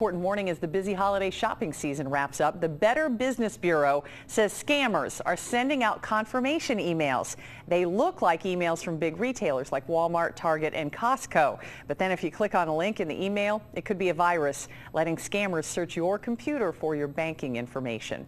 Important warning as the busy holiday shopping season wraps up. The Better Business Bureau says scammers are sending out confirmation emails. They look like emails from big retailers like Walmart, Target, and Costco. But then if you click on a link in the email, it could be a virus, letting scammers search your computer for your banking information.